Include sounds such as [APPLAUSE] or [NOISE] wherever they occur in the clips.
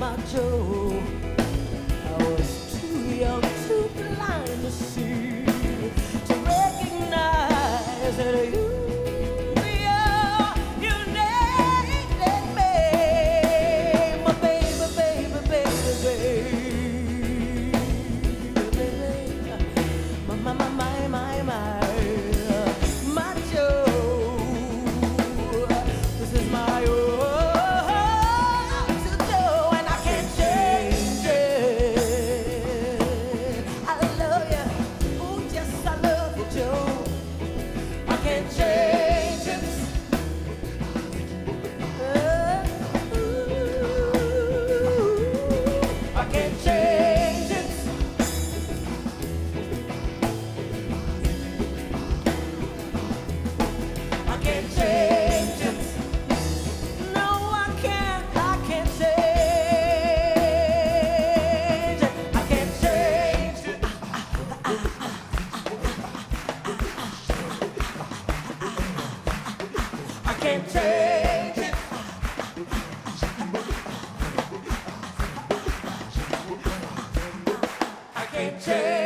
macho. I was too young, too blind to see. change.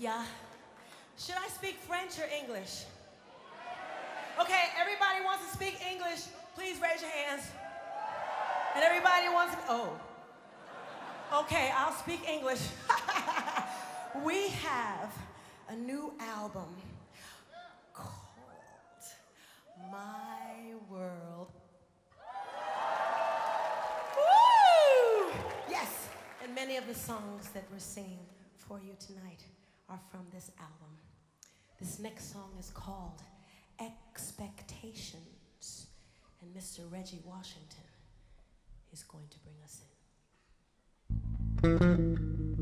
Yeah. Should I speak French or English? Okay, everybody wants to speak English. Please raise your hands. And everybody wants to, oh. Okay, I'll speak English. [LAUGHS] we have a new album called My World. Woo! Yes, and many of the songs that we're singing for you tonight are from this album. This next song is called Expectations, and Mr. Reggie Washington is going to bring us in.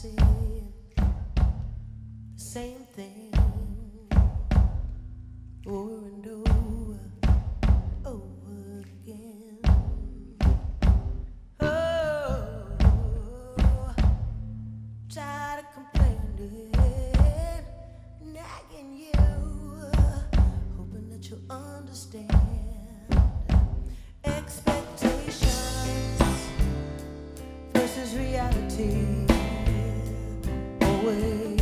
The same thing over and over, over again. Oh, tired of complaining, nagging you, hoping that you'll understand. Expectations versus reality. Always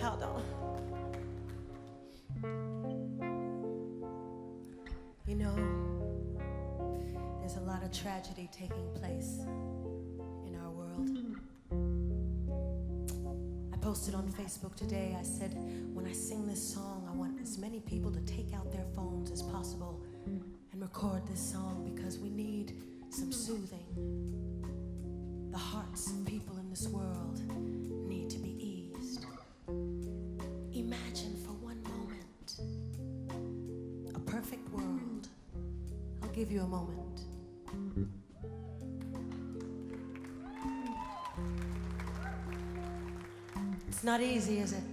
Pardon. You know, there's a lot of tragedy taking place in our world. I posted on Facebook today, I said, when I sing this song, as many people to take out their phones as possible and record this song because we need some soothing. The hearts of people in this world need to be eased. Imagine for one moment a perfect world. I'll give you a moment. It's not easy, is it?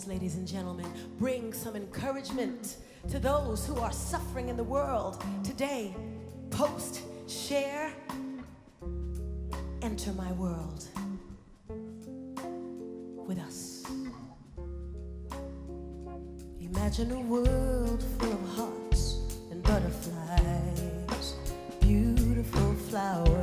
Phones, ladies and gentlemen. Bring some encouragement to those who are suffering in the world today. Post, share, enter my world with us. Imagine a world full of hearts and butterflies, beautiful flowers,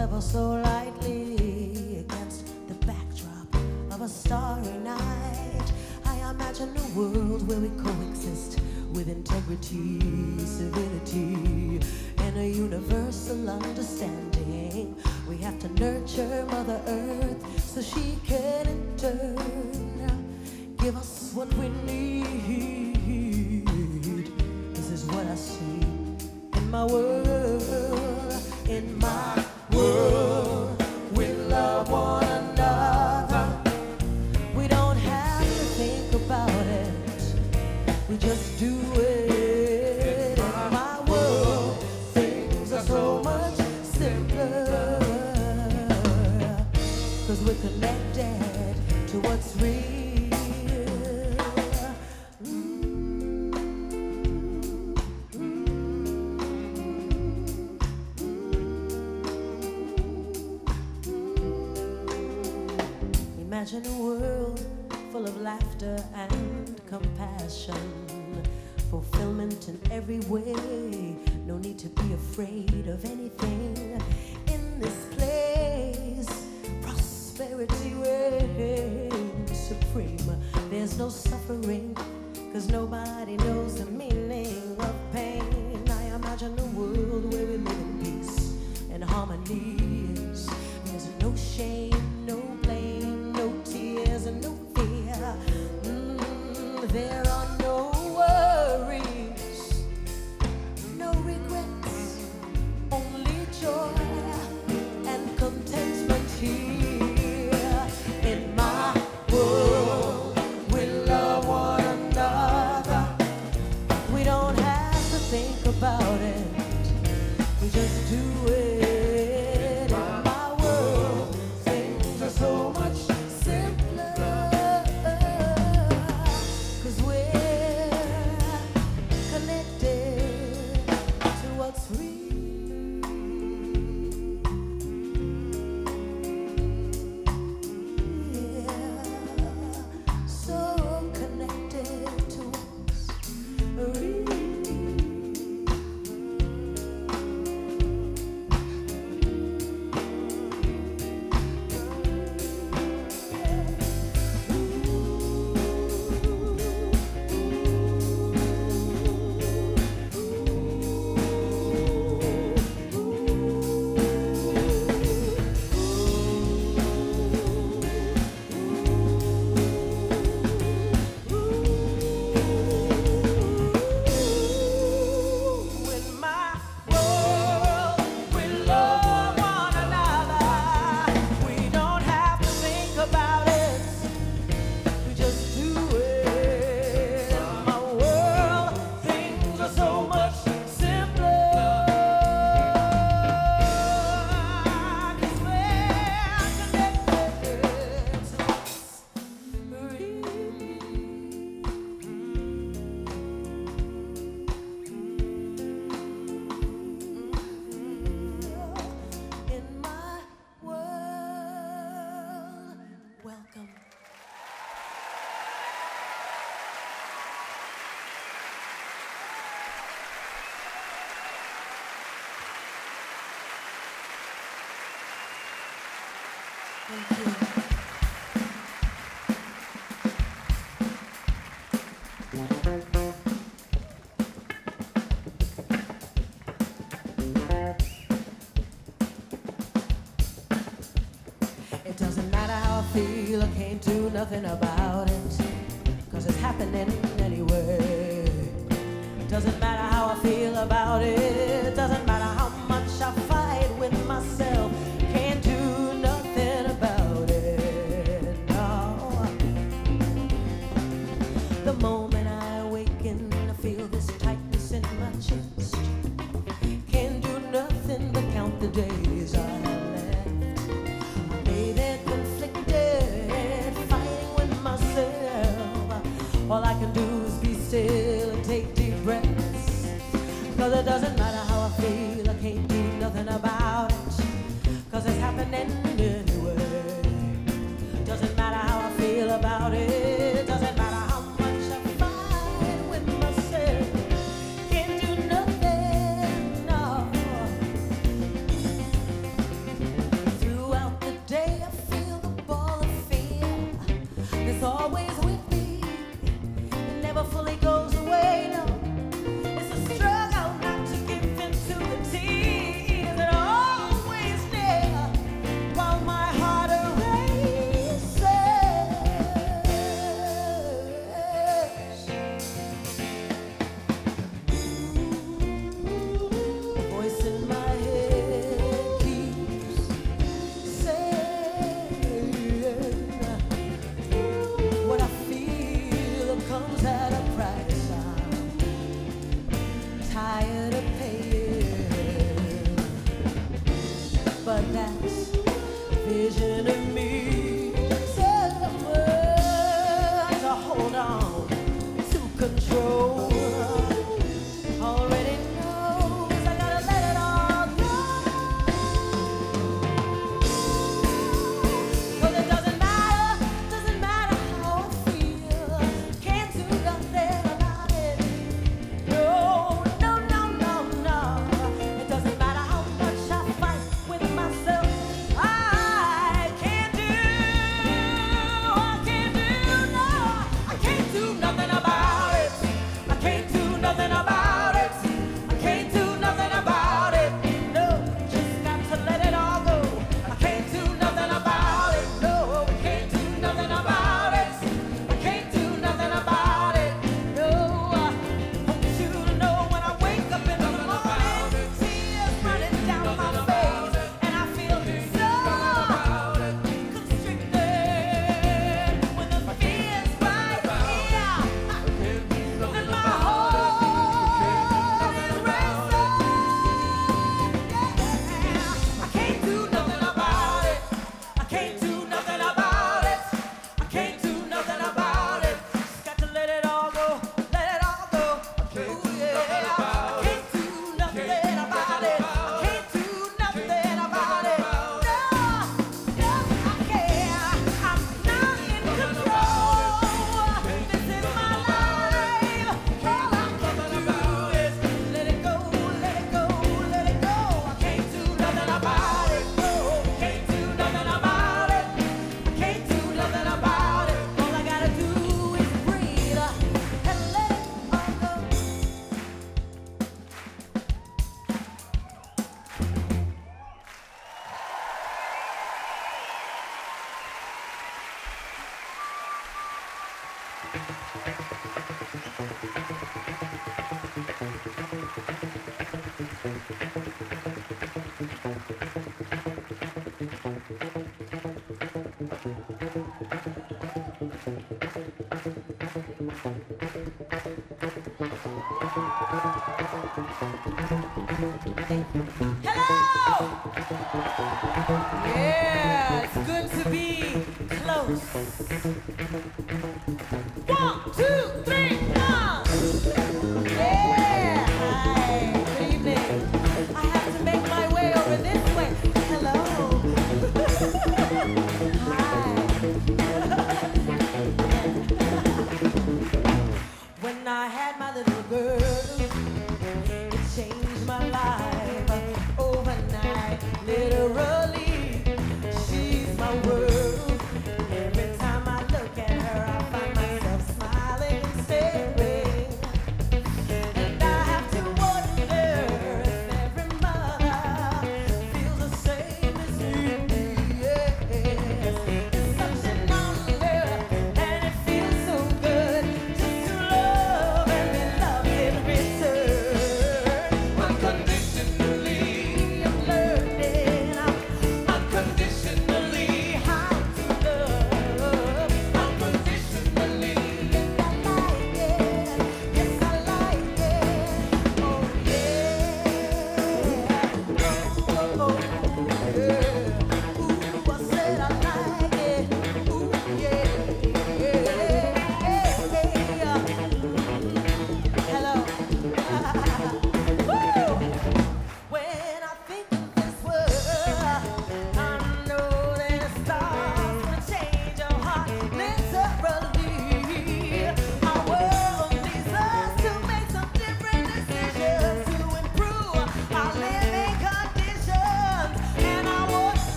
ever so lightly against the backdrop of a starry night. I imagine a world where we coexist with integrity, civility, and a universal understanding. We have to nurture Mother Earth so she can in turn give us what we need. This is what I see in my world, in my in every way. No need to be afraid of anything in this place. Prosperity reigns supreme. There's no suffering, cause nobody knows the meaning of pain. I imagine a world where we live in peace and harmony. I can't do nothing about it. Cause it's happening anyway. It doesn't matter how I feel about it. Well, it doesn't matter how I feel, I can't do nothing about it. Cause it's happening One, two, three.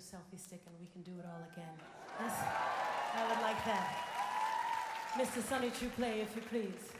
selfie stick and we can do it all again. That's, I would like that. Mr. Sonny Troupé, if you please.